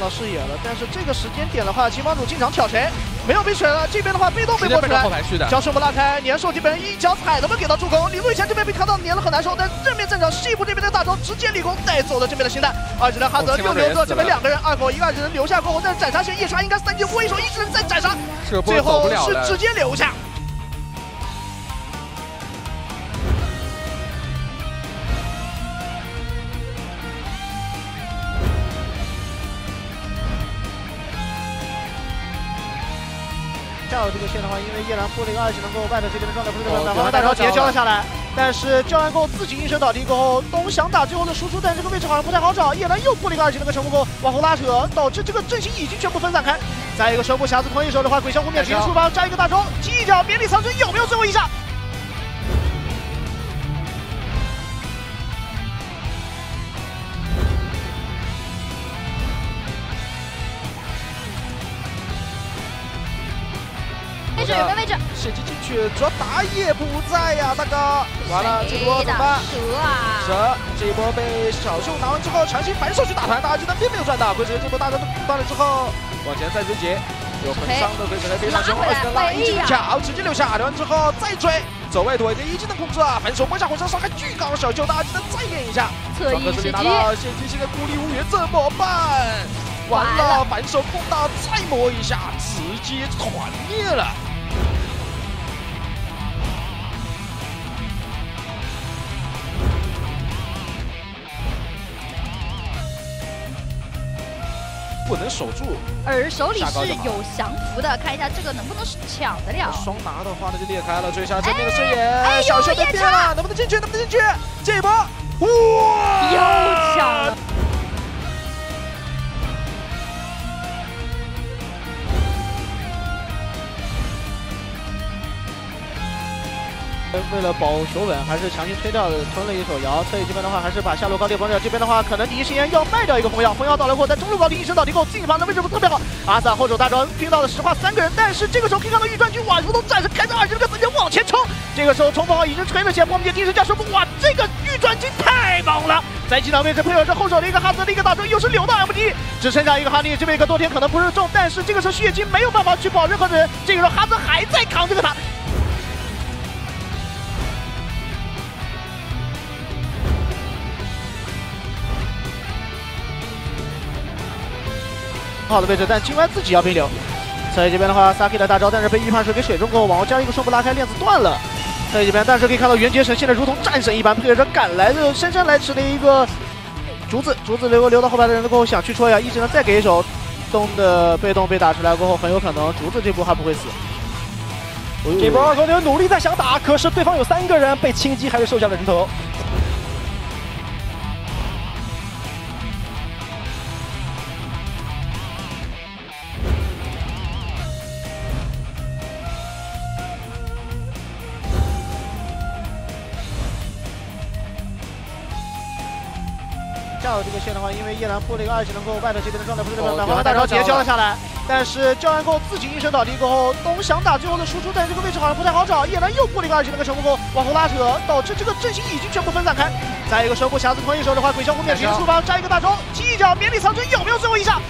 到视野了。但是这个时间点的话，秦帮主进场挑谁？没有被选了。这边的话被动被过出来，将顺步拉开。年兽这边一脚踩都没给到助攻。李路以前这边被看到粘了很难受。但正面战场西部这边的大招直接立功带走了这边的心态。二技能哈泽又留着这边两个人，二狗一个二技能留下过后，但是斩杀线夜叉应该三局过一手一技能再斩杀，最后是直接留下。下这个线的话，因为叶兰破了一个二技能过后，外头这边的状态不是特别好，大招直接交了下来。但是交完过后自己应声倒地过后，东想打最后的输出，但这个位置好像不太好找。叶兰又破了一个二技能跟成功后往后拉扯，导致这个阵型已经全部分散开。再一个双步匣子同一手的话，鬼枪湖面直接出发，加一个大招，击一脚绵里藏针，有没有最后一下？位置有没有位置？险击进去，主要打野不在呀，大哥。完了，这波怎么办？蛇啊！蛇，这一波被小秀拿完之后，强行反手去打团，大技能并没有赚到。鬼子这波大招断了之后，往前再追击，有很伤的鬼子非常凶，二技能拉一技能脚直接留下，留完之后再追，走位躲一个，一技能控制啊，反手摸下火车伤害巨高，小秀大技能再练一下。侧翼袭击，险击现在孤立无援，怎么办？完了，反手碰到，再摸一下，直接团灭了。不能守住，而手里是有降服的，看一下这个能不能抢得了。双拿的话，那就裂开了，追下正面的视野，小秀被变了，能不能进去？能不能进去？这一波，哇，又抢了。为了保守稳，还是强行推掉的，吞了一手瑶。侧翼这边的话，还是把下路高地崩掉。这边的话，可能第一时间要卖掉一个风药。风药到来后，在中路高地一声倒地后，自己方的位置不特别好。阿萨后手大招拼到了石化三个人，但是这个时候可以看到玉钻军哇，如同战士开着二技能直接往前冲。这个时候冲锋号已经吹了起来，破灭第一时加速哇，这个玉钻军太猛了！在技能位置配合着后手的一个哈泽的一个大招，又是流到 MD，只剩下一个哈利，这边一个多天可能不是中，但是这个时候血晶没有办法去保任何的人。这个时候哈泽还在扛这个塔。好的位置，但金湾自己要被留。侧翼这边的话，Saki 的大招，但是被预判水给水中过，往后将一个顺步拉开，链子断了。侧翼这边，但是可以看到袁杰神现在如同战神一般，配合着赶来的姗姗来迟的一个竹子，竹子留留到后排的人过后想去戳呀，一技能再给一手。东的被动被打出来过后，很有可能竹子这波还不会死。这波二狗牛努力在想打，可是对方有三个人被轻击，还是收下了人头。这个线的话，因为叶兰破了一个二技能过后，外头这边的状态不是特别好，黄大招直接交了下来。但是交完过后自己一身倒地过后，东想打最后的输出，但这个位置好像不太好找。叶兰又破了一个二技能跟成功后往后拉扯，导致这个阵型已经全部分散开。再一个手部匣子同一手的话，鬼笑后面直接出发，加一个大招，击一脚绵里藏针，有没有最后一下？